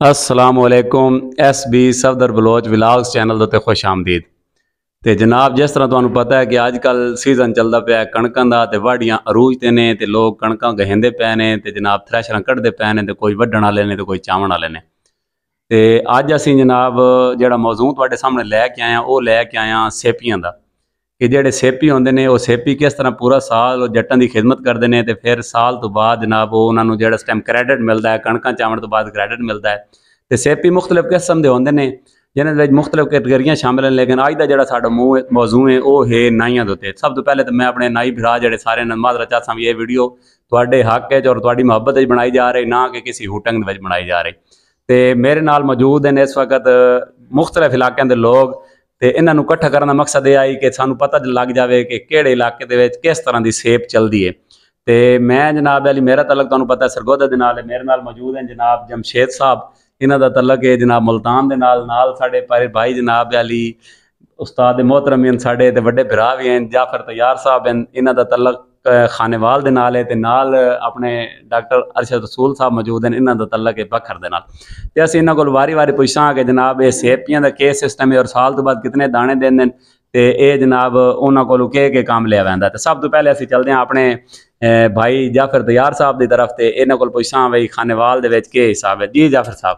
ਅਸਲਾਮ ਵਾਲੇਕੁਮ SB Safdar Baloch vlogs channel ਦੇ ਉੱਤੇ ਖੁਸ਼ ਆਮਦੀਦ। ਤੇ ਜਨਾਬ, ਜਿਸ ਤਰ੍ਹਾਂ ਤੁਹਾਨੂੰ ਪਤਾ ਹੈ ਕਿ ਅੱਜ ਕੱਲ ਸੀਜ਼ਨ ਚੱਲਦਾ ਪਿਆ ਕਣਕਾਂ ਦਾ ਤੇ ਵਾੜੀਆਂ ਅਰੂਜ ਤੇ ਨੇ ਤੇ ਲੋਕ ਕਣਕਾਂ ਗਹਿੰਦੇ ਪਏ ਨੇ ਤੇ ਜਨਾਬ ਥ੍ਰੈਸ਼ਰਾਂ ਕੱਢਦੇ ਪਏ ਨੇ ਤੇ ਕੋਈ ਵੱਢਣ ਵਾਲੇ ਨੇ ਤੇ ਕੋਈ ਚਾਵਣ ਵਾਲੇ ਨੇ। ਤੇ ਅੱਜ ਅਸੀਂ ਜਨਾਬ ਜਿਹੜਾ ਮੌਜੂਦ ਤੁਹਾਡੇ ਸਾਹਮਣੇ ਲੈ ਕੇ ਆਇਆ ਉਹ ਲੈ ਕੇ ਆਇਆ ਸੇਪੀਆਂ ਦਾ। ਕਿ ਜਿਹੜੇ ਸੇਪੀ ਹੁੰਦੇ ਨੇ, ਉਹ ਸੇਪੀ ਕਿਸ ਤਰ੍ਹਾਂ ਪੂਰਾ ਸਾਲ ਉਹ ਜੱਟਾਂ ਦੀ ਖਿਦਮਤ ਕਰਦੇ ਨੇ ਤੇ ਫਿਰ ਸਾਲ ਤੋਂ ਬਾਅਦ ਜਨਾਬ ਉਹ ਉਹਨਾਂ ਨੂੰ ਜਿਹੜਾ ਇਸ ਟਾਈਮ ਕ੍ਰੈਡਿਟ ਮਿਲਦਾ ਹੈ, ਕਣਕਾਂ ਚਾਵਣ ਤੋਂ ਬਾਅਦ ਕ੍ਰੈਡਿਟ ਮਿਲਦਾ ਹੈ। ਤੇ ਸੇਪੀ ਮੁxtਲਫ ਕਿਸਮ ਦੇ ਹੁੰਦੇ ਨੇ? ਜਿਹਨਾਂ ਵਿੱਚ ਮੁxtਲਫ ਕੈਟਾਗਰੀਆਂ ਸ਼ਾਮਿਲ ਹਨ ਲੇਕਿਨ ਅੱਜ ਦਾ ਜਿਹੜਾ ਸਾਡਾ ਮੂਹ ਮੌਜੂ ਹੈ, ਉਹ ਹੈ ਨਾਈਆਂ ਦੇ ਉੱਤੇ। ਸਭ ਤੋਂ ਪਹਿਲੇ ਤਾਂ ਮੈਂ ਆਪਣੇ ਨਾਈ ਭਰਾ ਜਿਹੜੇ ਸਾਰੇ ਨਮਾਜ਼ ਰਚਾ ਸਾਂ ਵੀ ਇਹ ਵੀਡੀਓ ਤੁਹਾਡੇ ਹੱਕ ਵਿੱਚ ਔਰ ਤੁਹਾਡੀ ਮੁਹੱਬਤ ਵਿੱਚ ਬਣਾਈ ਜਾ ਰਹੀ, ਨਾ ਕਿ ਕਿਸੇ ਹੁਟੰਗ ਦੇ ਵਿੱਚ ਬਣਾਈ ਜਾ ਰਹੀ। ਤੇ ਮੇਰੇ ਨਾਲ ਮੌਜੂਦ ਨੇ ਇਸ ਵਕਤ ਮੁxtਲਫ ਇਲਾਕਿਆਂ ਦੇ ਲੋਕ ਤੇ ਇਹਨਾਂ ਨੂੰ ਇਕੱਠਾ ਕਰਨ ਦਾ ਮਕਸਦ ਇਹ ਆਈ ਕਿ ਸਾਨੂੰ ਪਤਾ ਲੱਗ ਜਾਵੇ ਕਿ ਕਿਹੜੇ ਇਲਾਕੇ ਦੇ ਵਿੱਚ ਕਿਸ ਤਰ੍ਹਾਂ ਦੀ ਸੇਪ ਚੱਲਦੀ ਹੈ ਤੇ ਮੈਂ ਜਨਾਬ ਅਲੀ ਮੇਰਾ ਤਲਕ ਤੁਹਾਨੂੰ ਪਤਾ ਸਰਗੋਦਾ ਦੇ ਨਾਲ ਹੈ ਮੇਰੇ ਨਾਲ ਮੌਜੂਦ ਹੈ ਜਨਾਬ ਜਮਸ਼ੇਦ ਸਾਹਿਬ। ਇਹਨਾਂ ਦਾ ਤਲਕ ਹੈ ਜਨਾਬ ਮੁਲਤਾਨ ਦੇ ਨਾਲ ਨਾਲ ਸਾਡੇ ਪਰ ਭਾਈ ਜਨਾਬ ਅਲੀ ਉਸਤਾਦ ਮੁਹਤਰਮ ਹਨ ਸਾਡੇ ਤੇ ਵੱਡੇ ਭਰਾ ਵੀ ਹਨ, ਜਾਫਰ ਤਯਾਰ ਸਾਹਿਬ ਹਨ। ਇਹਨਾਂ ਦਾ ਤਲਕ ਖਾਨੇਵਾਲ ਦੇ ਨਾਲ ਹੈ ਤੇ ਨਾਲ ਆਪਣੇ ਡਾਕਟਰ ਅਰਸ਼ਦ ਰਸੂਲ ਸਾਹਿਬ ਮੌਜੂਦ ਹਨ ਇਹਨਾਂ ਦਾ ਤਲਕ ਹੈ ਬਖਰ ਦੇ ਨਾਲ। ਤੇ ਅਸੀਂ ਇਹਨਾਂ ਕੋਲ ਵਾਰੀ-ਵਾਰੀ ਪੁੱਛਾਂ ਕਿ ਜਨਾਬ ਇਹ ਸੇਪੀਆਂ ਦਾ ਕੀ ਸਿਸਟਮ ਹੈ ਔਰ ਸਾਲ ਤੋਂ ਬਾਅਦ ਕਿਤਨੇ ਦਾਣੇ ਦਿੰਦੇ ਨੇ ਤੇ ਇਹ ਜਨਾਬ ਉਹਨਾਂ ਕੋਲੋਂ ਕਿਹ ਕੇ ਕੰਮ ਲਿਆ ਜਾਂਦਾ ਤੇ ਸਭ ਤੋਂ ਪਹਿਲੇ ਅਸੀਂ ਚੱਲਦੇ ਹਾਂ ਆਪਣੇ ਅ, ਭਾਈ ਜਾਫਰ ਤਯਾਰ ਸਾਹਿਬ ਦੀ ਤਰਫ ਤੇ ਇਹਨਾਂ ਕੋਲ ਪੁੱਛਾਂ ਬਈ ਖਾਨੇਵਾਲ ਦੇ ਵਿੱਚ ਕੀ ਹਿਸਾਬ ਹੈ। ਜੀ ਜਾਫਰ ਸਾਹਿਬ।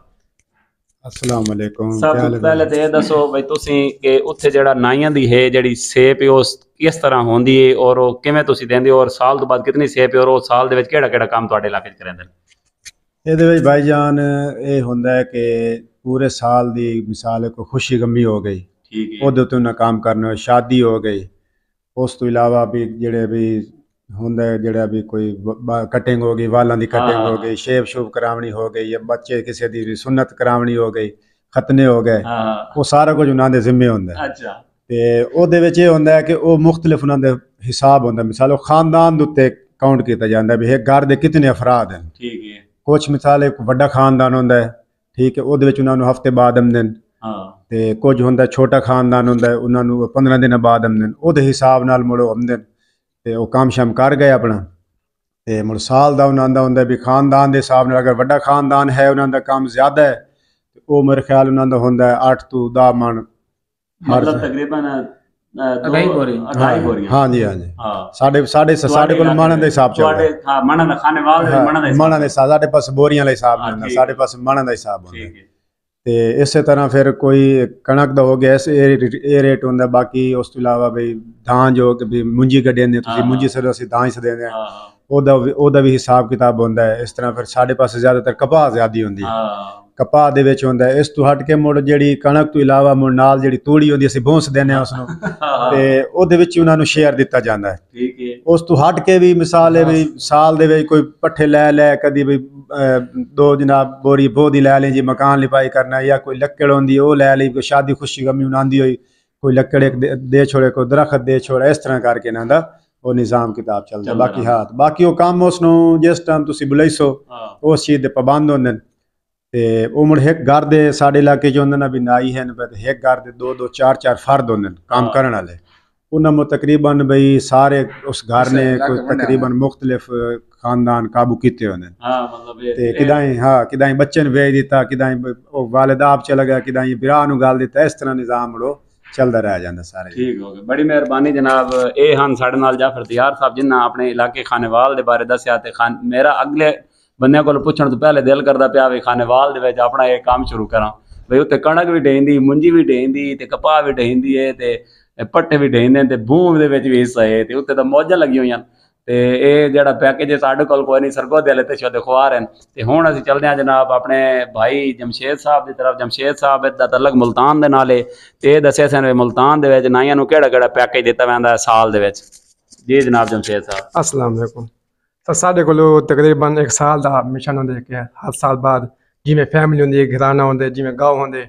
ਅਸਲਾਮ ਵਾਲੇਕੁਮ ਸਭ ਤੋਂ ਪਹਿਲੇ ਤੇ ਇਹ ਦੱਸੋ ਬਈ ਤੁਸੀਂ ਕਿ ਉੱਥੇ ਜਿਹੜਾ ਨਾਈਆਂ ਦੀ ਹੈ ਜਿਹੜੀ ਸੇਪ ਉਹ ਕਿਸ ਤਰ੍ਹਾਂ ਹੁੰਦੀ ਹੈ ਔਰ ਉਹ ਕਿਵੇਂ ਤੁਸੀਂ ਦਿੰਦੇ ਹੋ ਔਰ ਸਾਲ ਤੋਂ ਬਾਅਦ ਕਿਤਨੀ ਸੇਪ ਔਰ ਉਹ ਸਾਲ ਦੇ ਵਿੱਚ ਕਿਹੜਾ ਕਿਹੜਾ ਕੰਮ ਤੁਹਾਡੇ ਇਲਾਕੇ 'ਚ ਕਰਾਂਦੇ ਨੇ ਇਹਦੇ ਵਿੱਚ ਭਾਈਜਾਨ ਇਹ ਹੁੰਦਾ ਹੈ ਕਿ ਪੂਰੇ ਸਾਲ ਦੀ ਮਿਸਾਲ ਕੋ ਖੁਸ਼ੀ ਗਮੀ ਹੋ ਗਈ। ਠੀਕ ਹੈ। ਉਹਦੇ ਉੱਤੇ ਉਹਨਾਂ ਕੰਮ ਕਰਨਾ ਸ਼ਾਦੀ ਹੋ ਗਈ। ਉਸ ਤੋਂ ਇਲਾਵਾ ਵੀ ਜਿਹੜੇ ਵੀ ਹੁੰਦਾ ਹੈ ਜਿਹੜਾ ਵੀ ਕੋਈ ਕਟਿੰਗ ਹੋ ਗਈ ਵਾਲਾਂ ਦੀ ਕਟਿੰਗ ਹਾਂ। ਗਈ ਸ਼ੇਪ ਸ਼ੂਪ ਕਰਾਵਣੀ ਹੋ ਗਈ ਜਾਂ ਬੱਚੇ ਕਿਸੇ ਦੀ ਵੀ ਸੁਨਨਤ ਕਰਾਵਣੀ ਹੋ ਗਈ ਖਤਨੇ ਹੋ ਗਏ ਉਹ ਸਾਰਾ ਕੁਝ ਉਹਨਾਂ ਦੇ ਜ਼ਿੰਮੇ ਹੁੰਦਾ ਹੈ। ਅੱਛਾ। ਤੇ ਉਹਦੇ ਵਿੱਚ ਇਹ ਹੁੰਦਾ ਹੈ ਕਿ ਉਹ ਮੁxtਲਫ ਉਹਨਾਂ ਦੇ ਹਿਸਾਬ ਹੁੰਦਾ ਮਿਸਾਲ ਉਹ ਖਾਨਦਾਨ ਦੇ ਉੱਤੇ ਕਾਊਂਟ ਕੀਤਾ ਜਾਂਦਾ ਵੀ ਇਹ ਘਰ ਦੇ ਕਿਤਨੇ ਅਫਰਾਦ ਹਨ। ਠੀਕ ਹੈ। ਕੁਝ ਮਿਸਾਲ ਇੱਕ ਵੱਡਾ ਖਾਨਦਾਨ ਹੁੰਦਾ ਹੈ ਠੀਕ ਹੈ ਉਹਦੇ ਵਿੱਚ ਉਹਨਾਂ ਨੂੰ ਹਫ਼ਤੇ ਬਾਅਦ ਆਮਦਨ ਹਾਂ। ਤੇ ਕੁਝ ਹੁੰਦਾ ਛੋਟਾ ਖਾਨਦਾਨ ਹੁੰਦਾ ਉਹਨਾਂ ਨੂੰ 15 ਦਿਨਾਂ ਬਾਅਦ ਆਮਦਨ ਉਹਦੇ ਹਿਸਾਬ ਨਾਲ ਮੁੜੋ ਆਮਦਨ। ਤੇ ਉਹ ਕੰਮ ਸ਼ਮ ਕਰ ਗਏ ਆਪਣਾ। ਤੇ ਸਾਲ ਦਾ ਉਹਨਾਂ ਦਾ ਹੁੰਦਾ ਵੀ ਖਾਨਦਾਨ ਦੇ ਹਿਸਾਬ ਨਾਲ ਅਗਰ ਵੱਡਾ ਖਾਨਦਾਨ ਹੈ ਉਹਨਾਂ ਦਾ ਕੰਮ ਜ਼ਿਆਦਾ ਹੈ ਤੇ ਉਹ ਮੇਰੇ ਖਿਆਲ ਉਹਨਾਂ ਦਾ ਹੁੰਦਾ ਹੈ 8 ਤੋਂ 10 ਮਣ ਮਤਲਬ ਤਕਰੀਬਨ ਅਢਾਈ ਬੋਰੀ। ਅਢਾਈ ਬੋਰੀਆਂ। ਹਾਂਜੀ ਹਾਂਜੀ। ਸਾਡੇ ਸਾਡੇ ਸਾਡੇ ਕੋਲ ਮਣਾਂ ਦੇ ਹਿਸਾਬ ਚੱਲਦਾ। ਤੁਹਾਡੇ ਹਾਂ ਮਣਾ ਦਾ ਖਾਨੇਵਾਲ ਦੇ ਮਣਾ ਦਾ। ਮਣਾਂ ਦੇ ਸਾਡੇ ਪਾਸ ਬੋਰੀਆਂ ਦਾ ਹਿਸਾਬ ਹੁੰਦਾ ਸਾਡੇ ਪਾਸ ਮਣਾਂ ਦਾ ਹਿਸਾਬ ਹੁੰਦਾ। ਠੀਕ ਹੈ। ਤੇ ਇਸੇ ਤਰ੍ਹਾਂ ਫਿਰ ਕੋਈ ਕਣਕ ਦਾ ਹੋ ਗਿਆ ਇਸ ਇਹ ਰੇਟ ਹੁੰਦਾ ਬਾਕੀ ਉਸ ਤੋਂ ਇਲਾਵਾ ਵੀ ਦਾਂ ਜੋ ਕਿ ਵੀ ਮੁੰਜੀ ਕੱਢੇ ਨੇ ਤੁਸੀਂ। ਮੁੰਜੀ ਸਿਰ ਅਸੀਂ ਦਾਂ ਹੀ ਸਦੇ ਹਾਂ ਹਾਂ। ਉਹਦਾ ਉਹਦਾ ਵੀ ਹਿਸਾਬ ਕਿਤਾਬ ਹੁੰਦਾ ਹੈ ਇਸ ਤਰ੍ਹਾਂ ਫਿਰ ਸਾਡੇ ਪਾਸੇ ਜ਼ਿਆਦਾਤਰ ਕਪਾਹ ਜ਼ਿਆਦੀ ਹੁੰਦੀ ਹਾਂ। ਕਪਾਹ ਦੇ ਵਿੱਚ ਹੁੰਦਾ ਇਸ ਤੋਂ ਹਟ ਕੇ ਮੁੜ ਜਿਹੜੀ ਕਣਕ ਤੋਂ ਇਲਾਵਾ ਮੁੜ ਨਾਲ ਜਿਹੜੀ ਤੂੜੀ ਹੁੰਦੀ ਅਸੀਂ ਭੌਂਸ ਦਿੰਦੇ ਹਾਂ ਉਸ ਨੂੰ ਤੇ ਉਹਦੇ ਵਿੱਚ ਉਹਨਾਂ ਨੂੰ ਸ਼ੇਅਰ ਦਿੱਤਾ ਜਾਂਦਾ ਹੈ। ਠੀਕ ਹੈ। ਉਸ ਤੋਂ ਹਟ ਕੇ ਵੀ ਮਿਸਾਲ ਹੈ ਵੀ ਸਾਲ ਦੇ ਵਿੱਚ ਕੋਈ ਪੱਠੇ ਲੈ ਲੈ ਕਦੀ ਵੀ ਦੋ ਜਨਾਬ ਬੋਰੀ ਬੋ ਦੀ ਲੈ ਲਈ ਜੀ ਮਕਾਨ ਲਿਪਾਈ ਕਰਨਾ ਜਾਂ ਕੋਈ ਲੱਕੜ ਹੁੰਦੀ ਉਹ ਲੈ ਲਈ ਕੋਈ ਸ਼ਾਦੀ ਖੁਸ਼ੀ ਗਮੀ ਮਨਾਉਂਦੀ ਹੋਈ ਕੋਈ ਲੱਕੜ ਇੱਕ ਦੇ- ਛੋੜੇ ਕੋਈ ਦਰਖਤ ਦੇ ਛੋੜੇ ਇਸ ਤਰ੍ਹਾਂ ਕਰਕੇ ਇਹਨਾਂ ਦਾ ਉਹ ਨਿਜ਼ਾਮ ਕਿਤਾਬ ਚੱਲਦਾ। ਬਾਕੀ ਹਾਥ ਬਾਕੀ ਉਹ ਕੰਮ ਉਸ ਨੂੰ ਜਿਸ ਟਾਈਮ ਤੁਸੀਂ ਬੁਲਾਈਸੋ ਉਸ ਚੀਜ਼ ਦੇ ਪਾਬੰਦ ਹੁੰਦੇ ਨੇ। ਤੇ ਉਹ ਮੁੜ ਇੱਕ ਘਰ ਦੇ ਸਾਡੇ ਇਲਾਕੇ 'ਚ ਹੁੰਦੇ ਨੇ ਵੀ ਨਾਈ ਹਨ ਪਰ ਇੱਕ ਘਰ ਦੇ ਦੋ ਦੋ ਚਾਰ ਚਾਰ ਫਰਦ ਹੁੰਦੇ ਨੇ ਕੰਮ। ਕਰਨ ਵਾਲੇ। ਉਹਨਾਂ ਨੂੰ ਤਕਰੀਬਨ ਬਈ ਸਾਰੇ ਉਸ ਘਰ ਨੇ ਕੋਈ ਤਕਰੀਬਨ ਮੁxtਲਫ ਖਾਨਦਾਨ ਕਾਬੂ ਕੀਤੇ ਹੁੰਦੇ ਨੇ। ਹਾਂ ਮਤਲਬ ਇਹ ਤੇ ਕਿਦਾਂ ਹੀ ਕਿਦਾਂ ਬੱਚੇ ਨੂੰ ਵੇਚ ਦਿੱਤਾ ਕਿਦਾਂ ਉਹ ਵਾਲਿਦ ਆਪ ਚਲਾ ਗਿਆ ਕਿਦਾਂ ਵਿਰਾਹ ਨੂੰ ਗਾਲ ਦਿੱਤਾ ਇਸ ਤਰ੍ਹਾਂ ਨਿਜ਼ਾਮ ਮੁੜੋ ਚੱਲਦਾ ਰਹਿ ਜਾਂਦਾ ਸਾਰੇ। ਠੀਕ ਹੋ ਗਿਆ। ਬੜੀ ਮਿਹਰਬਾਨੀ ਜਨਾਬ। ਇਹ ਹਨ ਸਾਡੇ ਨਾਲ ਜਾਫਰ ਤਿਆਰ ਸਾਹਿਬ ਜਿਨ੍ਹਾਂ ਆਪਣੇ ਇਲਾਕੇ ਖਾਨੇਵਾਲ ਦੇ ਬਾਰੇ ਦੱਸਿਆ ਤੇ ਖਾਨ ਮੇਰਾ ਅਗਲੇ ਬੰਦਿਆਂ ਕੋਲ ਪੁੱਛਣ ਤੋਂ ਪਹਿਲੇ ਦਿਲ ਕਰਦਾ ਪਿਆ ਵੀ ਖਾਨੇਵਾਲ ਦੇ ਵਿੱਚ ਆਪਣਾ ਇਹ ਕੰਮ ਸ਼ੁਰੂ ਕਰਾਂ। ਬਈ ਉੱਤੇ ਕਣਕ ਵੀ ਢੇਂਦੀ ਮੁੰਜੀ ਵੀ ਢੇਂਦੀ ਤੇ ਕਪਾਹ ਵੀ ਢੇਂਦੀ ਏ, ਤੇ ਪੱਟੇ ਵੀ ਢੇਂਦੇ ਤੇ ਭੂਮ ਦੇ ਵਿੱਚ ਵੀ ਹਿੱਸਾ ਏ, ਤੇ ਉੱਤੇ ਤਾਂ ਮੌਜਾਂ ਲੱਗੀਆਂ ਹੋਈਆਂ। ਤੇ ਇਹ ਜਿਹੜਾ ਪੈਕੇਜ ਸਾਡੇ ਕੋਲ ਕੋਈ ਨਹੀਂ, ਸਰਗੋ ਦੇ ਤੇ ਸ਼ੋ ਖੁਆਰ ਹਨ ਤੇ ਹੁਣ ਅਸੀਂ ਚੱਲਦੇ ਹਾਂ ਜਨਾਬ ਆਪਣੇ ਭਾਈ ਜਮਸ਼ੇਦ ਸਾਹਿਬ ਦੀ ਤਰਫ। ਜਮਸ਼ੇਦ ਸਾਹਿਬ ਦਾ ਤਲਕ ਮੁਲਤਾਨ ਦੇ ਨਾਲ ਹੈ ਤੇ ਇਹ ਦੱਸਿਆ ਸਨ ਵੀ ਮੁਲਤਾਨ ਦੇ ਵਿੱਚ ਨਾਈਆਂ ਨੂੰ ਕਿਹੜਾ ਕਿਹੜਾ ਪੈਕੇਜ ਦਿੱਤਾ ਜਾਂਦਾ ਸਾਲ ਦੇ ਵਿੱਚ। ਜੀ ਜਨਾਬ ਜਮਸ਼ੇਦ ਸਾਹਿਬ। ਅਸਲਾਮ ਵਾਲੇਕੁਮ तो साढ़े को तकरीबन एक साल का मिशन होंगे एक हर साल बाद जिम्मे फैमिली होंगी घराना होंगे जिम्मे गाँव होंगे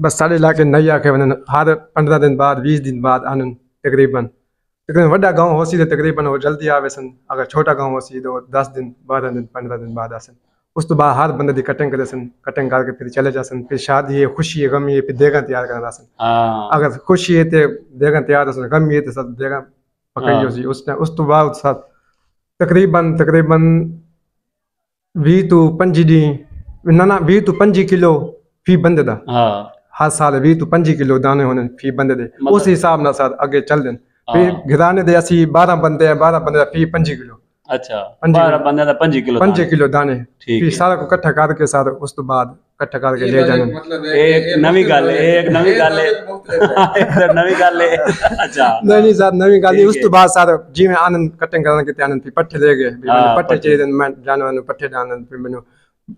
बस साढ़े इलाके नहीं आके वन हर पंद्रह दिन बाद बीस दिन बाद आन तकरीबन। तकरीबन व्डा गाँव होसी तो तकरीबन वो जल्दी आवे सन अगर छोटा गाँव होसी तो दस दिन बारह दिन पंद्रह दिन बाद आसन। उस तो बाद हर बंद की कटिंग करे सन कटिंग करके फिर चले जा सन फिर शादी है खुशी है गमी है फिर देगा तैयार करना सन। हाँ। अगर खुशी है तो देगा तैयार सन गमी है तो सब देगा पकड़ी हाँ। उस उस तो बाद ਤਕਰੀਬਨ ਤਕਰੀਬਨ 20 ਤੋਂ 25 ਦੀ ਨਾ ਨਾ 20 ਤੋਂ 25 ਕਿਲੋ ਫੀ ਬੰਦੇ ਦਾ। ਹਾਂ। ਹਰ ਸਾਲ 20 ਤੋਂ 25 ਕਿਲੋ ਦਾਣੇ ਹੋਣੇ ਫੀ ਬੰਦੇ ਦੇ। ਉਸ ਹਿਸਾਬ ਨਾਲ ਸਰ ਅੱਗੇ ਚੱਲਦੇ ਫਿਰ। ਘਰਾਣੇ ਦੇ ਅਸੀਂ 12 ਬੰਦੇ ਆ 12 ਬੰਦੇ ਦਾ ਫੀ 25 ਕਿਲੋ। ਅੱਛਾ। ਪੰਜੀ 12 ਬੰਦਿਆਂ ਦਾ 5 ਕਿਲੋ 5 ਕਿਲੋ ਦਾਣੇ। ਠੀਕ। ਸਾਰਾ ਕੋ ਇਕੱਠਾ ਕਰਕੇ ਸਰ ਉਸ ਤੋਂ ਬਾਅਦ ਇਕੱਠਾ ਕਰਕੇ ਲੈ ਜਾਣੇ। ਇਹ ਇੱਕ ਨਵੀਂ ਗੱਲ ਹੈ ਇਹ ਇੱਕ ਨਵੀਂ ਗੱਲ ਹੈ। ਇਹ ਨਵੀਂ ਗੱਲ ਹੈ। ਅੱਛਾ। ਨਹੀਂ ਨਹੀਂ ਸਰ ਨਵੀਂ ਗੱਲ ਉਸ ਤੋਂ ਬਾਅਦ ਸਰ ਜਿਵੇਂ ਆਨੰਦ ਕਟਿੰਗ ਕਰਨ ਕਿਤੇ ਆਨੰਦ ਫਿਰ ਪੱਠੇ ਲੈ ਗਏ। ਵੀ ਮੈਨੂੰ ਪੱਠੇ। ਚਾਹੀਦੇ ਮੈਂ ਜਾਨਵਰ ਨੂੰ ਪੱਠੇ ਡਾਲਣ ਫਿਰ ਮੈਨੂੰ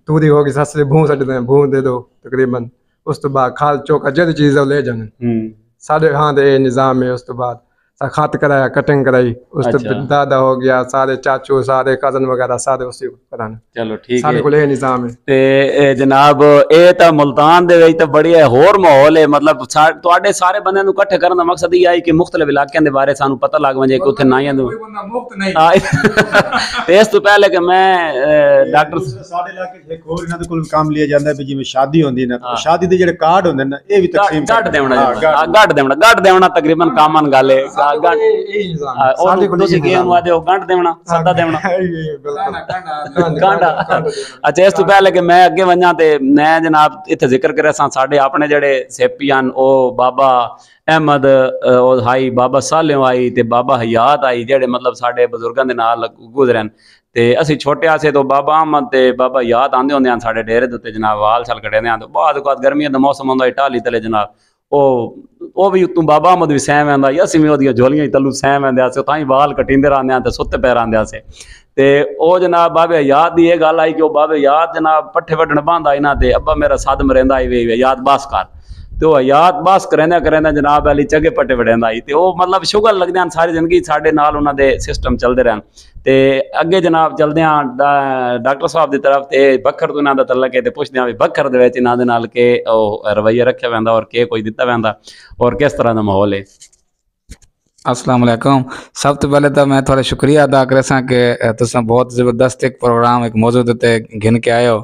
ਤੂੜੀ ਹੋ ਗਈ ਸਸਰੇ ਭੂੰ ਛੱਡ ਦੇ ਭੂੰ ਦੇ ਦਿਓ ਤਕਰੀਬਨ। ਉਸ ਤੋਂ ਬਾਅਦ ਖਾਲ ਚੋਕਾ ਜਿਹੜੀ ਚੀਜ਼ ਆ ਉਹ ਲੈ ਜਾਣੇ। ਹੂੰ। ਸਾਡੇ ਹਾਂ ਦੇ ਇਹ ਨਿਜ਼ਾਮ ਹੈ ਉਸ ਤੋਂ ਬਾਅਦ। ਸਾ ਖਾਤ ਕਰਾਇਆ ਕਟਿੰਗ ਕਰਾਈ। ਉਸ ਤੋਂ ਅੱਛਾ। ਦਾਦਾ ਹੋ ਗਿਆ ਸਾਰੇ ਚਾਚੂ ਸਾਰੇ ਕਜ਼ਨ ਵਗੈरह ਸਾਰੇ ਉਸੇ ਕਰਾਣੇ ਚਲੋ ਠੀਕ ਸਾਡੇ ਹੈ। ਕੋਲ ਇਹ ਨਿਜ਼ਾਮ ਹੈ। ਤੇ ਇਹ ਜਨਾਬ ਇਹ ਤਾਂ ਮੁਲਤਾਨ ਦੇ ਵਿੱਚ ਤਾਂ ਬੜੀ ਹੈ ਹੋਰ ਮਾਹੌਲ ਹੈ। ਮਤਲਬ ਤੁਹਾਡੇ ਸਾਰੇ ਬੰਦਿਆਂ ਨੂੰ ਇਕੱਠੇ ਕਰਨ ਦਾ ਮਕਸਦ ਇਹ ਹੈ ਕਿ ਮੁxtਲਫ ਇਲਾਕਿਆਂ ਦੇ ਬਾਰੇ ਸਾਨੂੰ ਪਤਾ ਲੱਗ ਵਜੇ ਕਿ ਉੱਥੇ ਨਾਈਆਂ ਨੂੰ ਹਾਂ, ਤੇ ਇਸ ਤੋਂ ਪਹਿਲੇ ਕਿ ਮੈਂ ਡਾਕਟਰ ਸਾਡੇ ਇਲਾਕੇ 'ਚ ਇੱਕ ਹੋਰ ਇਹਨਾਂ ਦੇ ਕੋਲ ਵੀ ਕੰਮ ਲਿਆ ਜਾਂਦਾ ਵੀ ਜਿਵੇਂ ਸ਼ਾਦੀ ਹੁੰਦੀ ਨਾ ਹਾਂ। ਸ਼ਾਦੀ ਦੇ ਜਿਹੜੇ ਕਾਰਡ ਹੁੰਦੇ ਨੇ ਇਹ ਵੀ ਤਕਸੀਮ ਜੀ। ਹਾਂ, ਗੱਡ ਦੇਵਣਾ। ਗੱਡ ਦੇਵਣਾ ਤਕਰੀਬਨ ਕਾਮਨ ਗੱਲ ਹੈ। ਗਾ- ਗੱਡ ਇਹ ਨਿਜ਼ਾਮ ਹਾਂ, ਹੈ। ਸਾਡੇ ਉਹ ਕੋਲ ਤੁਸੀਂ ਕੀ ਉਹਨੂੰ ਆਦੇ ਹੋ ਗੱਡ ਦੇਵਣਾ ਸੱਦਾ ਦੇਵਣਾ। ਗਾਂਡਾ ਅੱਛਾ ਇਸ ਤੋਂ ਪਹਿਲੇ ਕਿ ਮੈਂ ਅੱਗੇ ਵੰਜਾਂ ਤੇ ਮੈਂ ਜਨਾਬ ਇੱਥੇ ਜ਼ਿਕਰ ਕਰਿਆ ਸਾਂ ਸਾਡੇ ਆਪਣੇ ਜਿਹੜੇ ਸੇਪੀ ਹਨ ਉਹ ਬਾਬਾ ਅਹਿਮਦ ਅ, ਉਹ ਹਾਈ ਬਾਬਾ ਸਾਲਿਓ ਆਈ ਤੇ ਬਾਬਾ ਹਯਾਤ ਆਈ ਜਿਹੜੇ ਮਤਲਬ ਸਾਡੇ ਬਜ਼ੁਰਗਾਂ ਦੇ ਨਾਲ ਗੁਜ਼ਰਨ। ਤੇ ਅਸੀਂ ਛੋਟੇ ਆਸੇ ਤੋਂ ਬਾਬਾ ਅਹਿਮਦ ਤੇ ਬਾਬਾ ਹਯਾਤ ਆਂਦੇ ਹੁੰਦੇ ਹਨ ਸਾਡੇ ਡੇਰੇ ਦੇ ਉੱਤੇ ਜਨਾਬ ਵਾਲ ਛਲ ਕੱਢਦੇ ਹਨ। ਤੇ ਬਾਅਦ ਬਾਅਦ ਗਰਮੀਆਂ ਦਾ ਮੌਸਮ ਹੁੰਦਾ ਇਟਾਲੀ ਤਲੇ ਜਨਾਬ। ਉਹ ਉਹ ਵੀ ਉਤੋਂ ਬਾਬਾ ਅਹਿਮਦ ਵੀ ਸਹਿਮ ਆਂਦਾ ਅਸੀਂ ਵੀ ਉਹਦੀਆਂ ਝੋਲੀਆਂ ਹੀ ਤੱਲੂ ਸਹਿਮ ਆਂਦੇ ਸੀ ਤਾਂ ਹੀ ਵਾਲ ਕਟਿੰਦੇ ਰਹਿੰਦੇ ਆ ਤੇ ਸੁੱਤੇ ਪੈ ਰਹਿੰਦੇ ਸੀ। ਤੇ ਉਹ ਜਨਾਬ ਬਾਬੇ ਯਾਦ ਦੀ ਇਹ ਗੱਲ ਆਈ ਕਿ ਉਹ ਬਾਬੇ ਯਾਦ ਜਨਾਬ ਪੱਠੇ ਵੱਢਣ ਬੰਦਾ ਇਹਨਾਂ ਤੇ ਅੱਬਾ ਮੇਰਾ ਸਦ ਮਰਿੰਦਾ ਆਈ ਵੇ ਯਾਦ ਬਾਸ ਕਰ। ਤੇ ਉਹ ਯਾਦ ਬਾਸ ਕਰੇਂਦਾ ਕਰੇਂਦਾ ਜਨਾਬ ਅਲੀ ਚੰਗੇ ਪੱਟੇ ਵੜਿੰਦਾ ਆਈ ਤੇ ਉਹ ਮਤਲਬ ਸ਼ੁਗਰ ਲੱਗਦੇ ਹਨ ਸਾਰੀ ਜ਼ਿੰਦਗੀ ਸਾਡੇ ਨਾਲ ਉਹਨਾਂ ਦੇ ਸਿਸਟਮ ਚੱਲਦੇ ਰਹਿਣ। ਤੇ ਅੱਗੇ ਜਨਾਬ ਚਲਦੇ ਹਾਂ ਡਾਕਟਰ ਸਾਹਿਬ ਦੀ ਤਰਫ ਤੇ ਬੱਖਰ ਤੋਂ ਇਹਨਾਂ ਦਾ ਤਲਕ ਹੈ ਤੇ ਪੁੱਛਦੇ ਹਾਂ ਵੀ ਬੱਖਰ ਦੇ ਵਿੱਚ ਇਹਨਾਂ ਦੇ ਨਾਲ ਕਿ ਉਹ ਰਵਈਆ ਰੱਖਿਆ ਜਾਂਦਾ ਔਰ ਕਿ ਕੋਈ ਦਿੱਤਾ ਜਾਂਦਾ ਔਰ ਕਿਸ ਤਰ੍ਹਾਂ ਦਾ ਮਾਹੌਲ ਹੈ। ਅਸਲਾਮ ਅਲੈਕੁਮ। ਸਭ ਤੋਂ ਪਹਿਲੇ ਤਾਂ ਮੈਂ ਤੁਹਾਡਾ ਸ਼ੁਕਰੀਆ ਅਦਾ ਕਰਾਂ ਕਿ ਤੁਸੀਂ ਬਹੁਤ ਜ਼ਬਰਦਸਤ ਇੱਕ ਪ੍ਰੋਗਰਾਮ ਇੱਕ ਮੌਜੂ ਦੇ ਉੱਤੇ ਗਿਣ ਕੇ ਆਏ ਹੋ।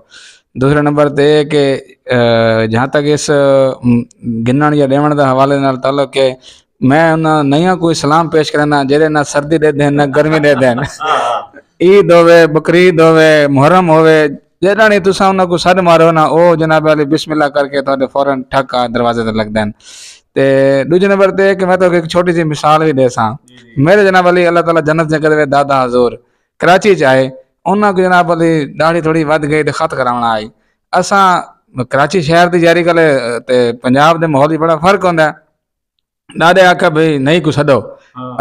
ਦੂਸਰਾ ਨੰਬਰ ਤੇ ਇਹ ਕਿ ਅ, ਜਹਾਂ ਤੱਕ ਇਸ ਮ, ਗਿਣਨ ਜਾਂ ਦੇਵਣ ਦਾ ਹਵਾਲੇ ਨਾਲ ਤਾਲੁਕ ਹੈ ਮੈਂ ਉਹਨਾਂ ਨਈਆਂ ਕੋਈ ਸਲਾਮ ਪੇਸ਼ ਕਰਨਾ ਜਿਹੜੇ ਨਾ ਸਰਦੀ ਦੇ ਦੇਣ ਨਾ ਗਰਮੀ ਦੇ ਦੇਣ ਈਦ ਹੋਵੇ ਬਕਰੀਦ ਹੋਵੇ ਮੁਹਰਮ ਹੋਵੇ ਜਿਹੜਾ ਨਹੀਂ ਤੁਸੀਂ ਉਹਨਾਂ ਕੋ ਸੱਦ ਮਾਰੋ ਨਾ ਉਹ ਜਨਾਬ ਅਲੀ ਬਿਸਮਿਲ੍ਲਾ ਕਰਕੇ ਤੁਹਾਡੇ ਫੌਰਨ ਠੱਕਾ ਦਰਵਾਜ਼ੇ ਤੇ ਲੱਗਦੇ ਹਨ ਤੇ ਦੂਜੇ ਨੰਬਰ ਤੇ ਇਹ ਕਿ ਮੈਂ ਤੁਹਾਨੂੰ ਇੱਕ ਛੋਟੀ ਜਿਹੀ ਮਿਸਾਲ ਵੀ ਦੇ ਸਾਂ ਮੇਰੇ ਜਨਾਬ ਅਲੀ ਅੱਲਾਹ ਤਾਲਾ ਜੰਨਤ ਦੇ ਕਦਵੇ ਦਾਦਾ ਹਜ਼ੂਰ ਕਰਾਚੀ ਚ ਆਏ ਉਹਨਾਂ ਕੋ ਜਨਾਬ ਅਲੀ ਦਾੜੀ ਥੋੜੀ ਵੱਧ ਗਈ ਤੇ ਖਤ ਕਰਾਉਣ ਆਈ ਅਸਾਂ ਕਰਾਚੀ ਸ਼ਹਿਰ ਦੀ ਜਾਰੀ ਕਲੇ ਤੇ ਪੰਜਾਬ ਦੇ ਮਾਹੌਲ 'ਚ ਬੜਾ ਫ਼ਰਕ ਹੁੰਦਾ। ਹੈ। ਦਾਦੇ ਆਖਿਆ ਭਈ ਨਹੀਂ ਕੁਛ ਛੱਡੋ।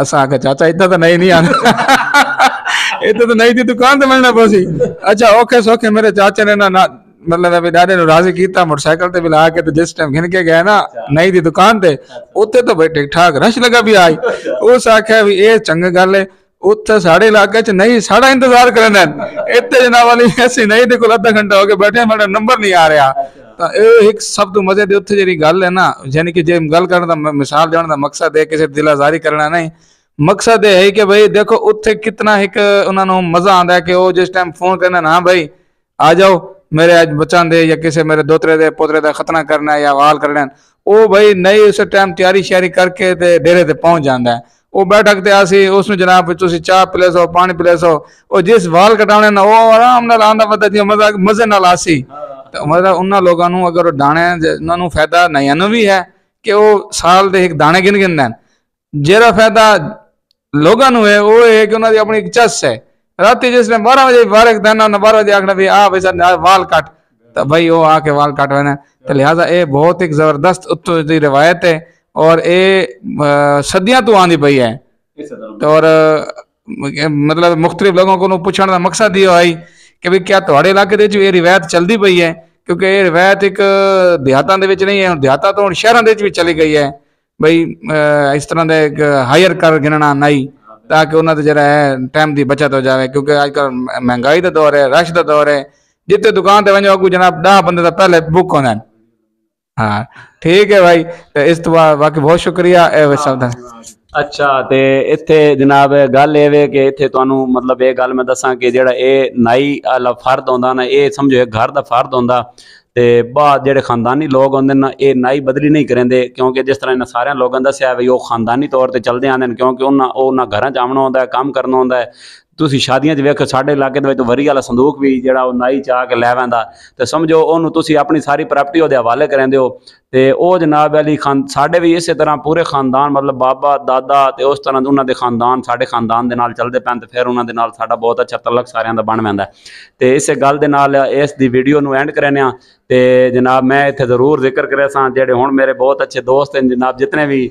ਅਸਾਂ ਆਖਿਆ ਚਾਚਾ ਇੱਦਾਂ ਤਾਂ ਨਹੀਂ ਨਹੀਂ ਆਂਦਾ ਇੱਦਾਂ ਤਾਂ ਨਹੀਂ ਦੀ ਦੁਕਾਨ ਤੇ ਮਿਲਣਾ ਪੋਸੀ ਅੱਛਾ ਓਕੇ ਸੋਕੇ ਮੇਰੇ ਚਾਚੇ ਨੇ ਨਾ ਮਤਲਬ ਵੀ ਦਾਦੇ ਨੂੰ ਰਾਜ਼ੀ ਕੀਤਾ ਮੋਟਰਸਾਈਕਲ ਤੇ ਬਿਲਾ ਕੇ ਤੇ ਜਿਸ ਟਾਈਮ ਘਿਨ ਕੇ ਗਿਆ ਨਾ ਨਹੀਂ ਦੀ ਦੁਕਾਨ ਤੇ ਉੱਥੇ ਤਾਂ ਬਈ ਠੀਕ ਠਾਕ ਰਸ਼ ਲਗਾ ਵੀ ਆਈ। ਉਸ ਆਖਿਆ ਵੀ ਇਹ ਚੰਗੀ ਗੱਲ ਹੈ ਉੱਥੇ ਸਾਡੇ ਇਲਾਕੇ ਚ ਨਹੀਂ, ਸਾਡਾ ਇੰਤਜ਼ਾਰ ਕਰਨ ਦੇਣ ਇੱਥੇ ਜਨਾਬ ਵਾਲੀ ਅਸੀਂ ਨਹੀਂ ਦੇ ਕੋਲ ਅੱਧਾ ਘੰਟਾ ਹੋ ਗਿਆ ਬੈਠੇ ਸਾਡਾ ਨੰਬਰ ਨਹੀਂ ਆ ਰਿਹਾ। ਤਾਂ ਇਹ ਇੱਕ ਸਭ ਤੋਂ ਮਜ਼ੇ ਦੀ ਉੱਥੇ ਜਿਹੜੀ ਗੱਲ ਹੈ ਨਾ, ਯਾਨੀ ਕਿ ਜੇ ਗੱਲ ਕਰਨ ਦਾ ਮਿਸਾਲ ਦੇਣ ਦਾ ਮਕਸਦ ਹੈ ਕਿਸੇ ਦਿਲ ਕਰਨਾ ਨਹੀਂ। ਮਕਸਦ ਇਹ ਹੈ ਕਿ ਭਈ ਦੇਖੋ ਉੱਥੇ ਕਿਤਨਾ ਇੱਕ ਉਹਨਾਂ ਨੂੰ ਮਜ਼ਾ ਆਉਂਦਾ ਹੈ ਕਿ ਉਹ ਜਿਸ ਟਾਈਮ ਫੋਨ ਕਰਨਾ ਨਾ ਭਾਈ ਆ ਜਾਓ, ਮੇਰੇ ਅੱਜ ਬੱਚਾਂ ਦੇ ਜਾਂ ਕਿਸੇ ਮੇਰੇ ਦੋਤਰੇ ਦੇ ਪੋਤਰੇ ਦਾ ਖਤਨਾ ਕਰਨਾ ਹੈ ਜਾਂ ਵਾਲ ਕਰਨਾ ਉਹ ਭਾਈ ਨਹੀਂ, ਉਸ ਟਾਈਮ ਤਿਆਰੀ ਸ਼ਿਆਰੀ ਕਰਕੇ ਤੇ ਡੇਰੇ ਤੇ ਪਹੁੰਚ ਜਾਂਦਾ ਹੈ। ਉਹ ਬੈਠਕ ਤੇ ਆਸੀ ਉਸ ਨੂੰ ਜਨਾਬ ਵੀ ਤੁਸੀਂ ਚਾਹ ਪਿਲੇ ਸੋ, ਪਾਣੀ ਪਿਲੇ ਸੋ। ਉਹ ਜਿਸ ਵਾਲ ਕਟਾਉਣੇ ਨਾ, ਉਹ ਆਰਾਮ ਨਾਲ ਆਂਦਾ ਪਤਾ ਜੀ ਮਜ਼ਾ, ਮਜ਼ੇ ਨਾਲ ਆਸੀ ਤਾਂ ਮਤਲਬ ਉਹਨਾਂ ਲੋਕਾਂ ਨੂੰ ਅਗਰ ਉਹ ਦਾਣੇ ਜੇ ਉਹਨਾਂ ਨੂੰ ਫਾਇਦਾ ਨਹੀਂ ਨੂੰ ਵੀ ਹੈ ਕਿ ਉਹ ਸਾਲ ਦੇ ਇੱਕ ਦਾਣੇ ਗਿਣ ਗਿਣਦੇ ਹਨ। ਜਿਹੜਾ ਫਾਇਦਾ ਲੋਕਾਂ ਨੂੰ ਹੈ, ਉਹ ਇਹ ਹੈ ਕਿ ਉਹਨਾਂ ਦੀ ਆਪਣੀ ਇੱਕ ਚਸ ਹੈ। ਰਾਤੀ ਜਿਸ ਨੇ 12 ਵਜੇ ਬਾਰਕ ਦਾਨਾ ਨਾ 12 ਵਜੇ ਆਖਣਾ ਵੀ ਆ ਬਈ ਸਰ ਵਾਲ ਕੱਟ। ਤਾਂ ਭਾਈ ਉਹ ਆ ਕੇ ਵਾਲ ਕੱਟਵਾਣਾ ਹੈ। ਤੇ ਲਿਹਾਜ਼ਾ ਇਹ ਬਹੁਤ ਇੱਕ ਜ਼ਬਰਦਸਤ ਉੱਤੋਂ ਦੀ ਰਵਾਇਤ ਹੈ। ਔਰ ਇਹ ਸਦੀਆਂ ਤੋਂ ਆਂਦੀ ਪਈ ਹੈ। ਔਰ ਮਤਲਬ ਮੁxtਲਿਫ ਲੋਕਾਂ ਕੋਲੋਂ ਪੁੱਛਣ ਦਾ ਮਕਸਦ ਇਹ ਹੋਈ ਕਿ ਵੀ ਕਿਆ ਤੁਹਾਡੇ ਇਲਾਕੇ ਦੇ ਵਿੱਚ ਇਹ ਰਿਵਾਇਤ ਚੱਲਦੀ ਪਈ ਹੈ ਕਿਉਂਕਿ ਇਹ ਰਿਵਾਇਤ ਇੱਕ ਦਿਹਾਤਾਂ ਦੇ ਵਿੱਚ ਨਹੀਂ ਹੈ ਹੁਣ ਦਿਹਾਤਾਂ ਤੋਂ ਹੁਣ ਸ਼ਹਿਰਾਂ ਦੇ ਵਿੱਚ ਵੀ ਚਲੀ ਗਈ ਹੈ। ਬਈ ਇਸ ਤਰ੍ਹਾਂ ਦਾ ਇੱਕ ਹਾਇਰ ਕਰ ਗਿਣਨਾ ਨਹੀਂ ਤਾਂ ਕਿ ਉਹਨਾਂ ਦਾ ਜਿਹੜਾ ਹੈ ਟਾਈਮ ਦੀ ਬਚਤ ਹੋ ਜਾਵੇ ਕਿਉਂਕਿ ਅੱਜ ਕੱਲ ਮਹਿੰਗਾਈ ਦਾ ਦੌਰ ਹੈ ਰਸ਼ ਦਾ ਦੌਰ ਹੈ। ਜਿੱਥੇ ਦੁਕਾਨ ਤੇ ਵੰਜੋ ਕੋ ਜਨਾਬ 10 ਬੰਦੇ ਦਾ ਪਹਿਲੇ ਬੁੱਕ ਨੇ ਹਾਂ, ਠੀਕ ਹੈ ਭਾਈ ਤੇ ਇਸ ਤੋਂ ਬਾਅਦ ਬਾਕੀ ਬਹੁਤ ਸ਼ੁਕਰੀਆ, ਇਹ ਸਭ ਦਾ। ਅੱਛਾ, ਤੇ ਇੱਥੇ ਜਨਾਬ, ਗੱਲ ਇਹ ਵੇ ਕਿ ਇੱਥੇ ਤੁਹਾਨੂੰ ਮਤਲਬ ਇਹ ਗੱਲ ਮੈਂ ਦੱਸਾਂ ਕਿ ਜਿਹੜਾ ਇਹ ਨਾਈ ਵਾਲਾ ਫਰਦ ਹੁੰਦਾ ਨਾ, ਇਹ ਸਮਝੋ ਇਹ ਘਰ ਦਾ ਫਰਦ ਹੁੰਦਾ ਤੇ ਬਾਅਦ ਜਿਹੜੇ ਖਾਨਦਾਨੀ ਲੋਕ ਹੁੰਦੇ ਨੇ, ਇਹ ਨਾਈ ਬਦਲੀ ਨਹੀਂ ਕਰਿੰਦੇ, ਕਿਉਂਕਿ ਜਿਸ ਤਰ੍ਹਾਂ ਇਹਨਾਂ ਸਾਰਿਆਂ ਲੋਕਾਂ ਦੱਸਿਆ ਵੀ ਉਹ ਖਾਨਦਾਨੀ ਤੌਰ ਤੇ ਚੱਲਦੇ ਆਂਦੇ ਨੇ, ਕਿਉਂਕਿ ਉਹਨਾਂ ਉਹਨਾਂ ਘਰਾਂ ਚ ਆਉਣਾ ਹੁੰਦਾ ਹੈ ਕੰਮ ਕਰਨਾ ਹੁੰਦਾ ਹੈ ਤੁਸੀਂ ਸ਼ਾਦੀਆਂ 'ਚ ਵੇਖੋ, ਸਾਡੇ ਇਲਾਕੇ ਦੇ ਵਿੱਚ ਵਰੀ ਵਾਲਾ ਸੰਦੂਕ ਵੀ ਜਿਹੜਾ ਉਹ ਨਾਈ ਚਾ ਕੇ ਲੈ ਵੈਂਦਾ ਤੇ ਸਮਝੋ ਉਹਨੂੰ ਤੁਸੀਂ ਆਪਣੀ ਸਾਰੀ ਪ੍ਰਾਪਰਟੀ ਉਹਦੇ ਹਵਾਲੇ ਕਰਾਂਦੇ ਹੋ ਤੇ ਉਹ ਜਨਾਬ ਅਲੀ ਖਾਨ, ਸਾਡੇ ਵੀ ਇਸੇ ਤਰ੍ਹਾਂ ਪੂਰੇ ਖਾਨਦਾਨ, ਮਤਲਬ ਬਾਬਾ, ਦਾਦਾ ਤੇ ਉਸ ਤਰ੍ਹਾਂ ਦੇ ਉਹਨਾਂ ਦੇ ਖਾਨਦਾਨ, ਸਾਡੇ ਖਾਨਦਾਨ ਦੇ ਨਾਲ ਚੱਲਦੇ ਪੈਣ ਤੇ ਫਿਰ ਉਹਨਾਂ ਦੇ ਨਾਲ ਸਾਡਾ ਬਹੁਤ ਅੱਛਾ ਤਲਕ ਸਾਰਿਆਂ ਦਾ ਬਣ ਜਾਂਦਾ। ਤੇ ਇਸੇ ਗੱਲ ਦੇ ਨਾਲ ਇਸ ਦੀ ਵੀਡੀਓ ਨੂੰ ਐਂਡ ਕਰਨੇ ਆ ਤੇ ਜਨਾਬ ਮੈਂ ਇੱਥੇ ਜ਼ਰੂਰ ਜ਼ਿਕਰ ਕਰਿਆ ਸਾਂ, ਜਿਹੜੇ ਹੁਣ ਮੇਰੇ ਬਹੁਤ ਅੱਛੇ ਦੋਸਤ ਨੇ ਜਨਾਬ, ਜਿਤਨੇ ਵੀ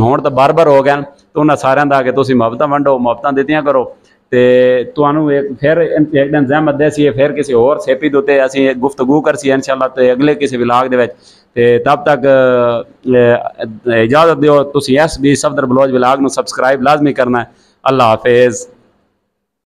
ਹੁਣ ਤਾਂ ਬਾਰ-ਬਾਰ ਹੋ ਗਿਆ। ਹਨ ਤੇ ਉਹਨਾਂ ਸਾਰਿਆਂ ਦਾ ਕਿ ਤੁਸੀਂ ਮੁਫ਼ਤਾਂ ਵੰਡੋ ਮੁਫ਼ਤਾਂ ਦਿੱਤੀਆਂ ਕਰੋ। ਤੇ ਤੁਹਾਨੂੰ ਇੱਕ ਫਿਰ ਇੱਕ ਦਿਨ ਜ਼ਹਿਮਤ ਦੇ ਸੀ ਫਿਰ ਕਿਸੇ ਹੋਰ ਸੇਪੀ ਦੇ ਉੱਤੇ ਅਸੀਂ ਗੁਫਤਗੂ ਕਰ ਸੀ ਇਨਸ਼ਾਅੱਲਾ ਤੇ ਅਗਲੇ ਕਿਸੇ ਵਿਲਾਗ ਦੇ ਵਿੱਚ। ਤੇ ਤਬ ਤੱਕ ਇਜਾਜ਼ਤ ਦਿਓ। ਤੁਸੀਂ S B Safdar Baloch vlog ਨੂੰ ਸਬਸਕ੍ਰਾਈਬ ਲਾਜ਼ਮੀ ਕਰਨਾ ਅੱਲਾ ਹਾਫਿਜ਼।